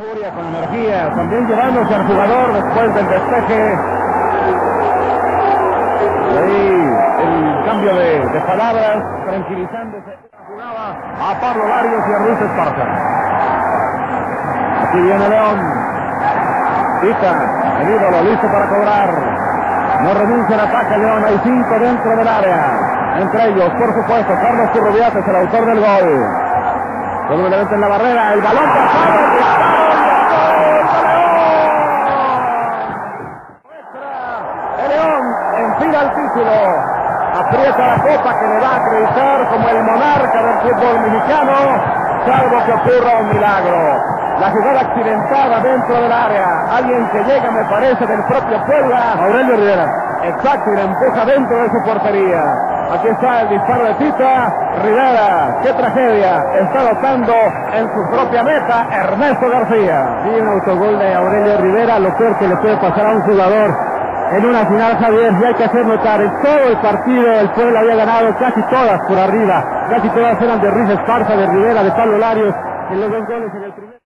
furia, con energía, también llevándose al jugador después del despeje. Y ahí el cambio de, palabras, tranquilizándose. Jugaba a Pablo Larios y a Ruiz Esparza. Aquí viene León. Tita, el ídolo, listo para cobrar. No renuncia al ataque León, hay cinco dentro del área. Entre ellos, por supuesto, Carlos Turrubiates, el autor del gol. Doblemente en la barrera, el balón pasado, el León. El León enfila el título, aprieta la copa que le va a acreditar como el monarca del fútbol mexicano, salvo que ocurra un milagro. La jugada accidentada dentro del área. Alguien que llega, me parece, del propio Puebla. Aurelio Rivera. Exacto, y la empuja dentro de su portería. Aquí está el disparo de Tita. Rivera, qué tragedia. Está dotando en su propia meta Ernesto García. Sí, un autogol de Aurelio Rivera, lo peor que le puede pasar a un jugador en una final, Javier, y hay que hacer notar, en todo el partido el Puebla había ganado casi todas por arriba, casi todas eran de Ruiz Esparza, de Rivera, de Pablo Larios, en los dos goles en el primer...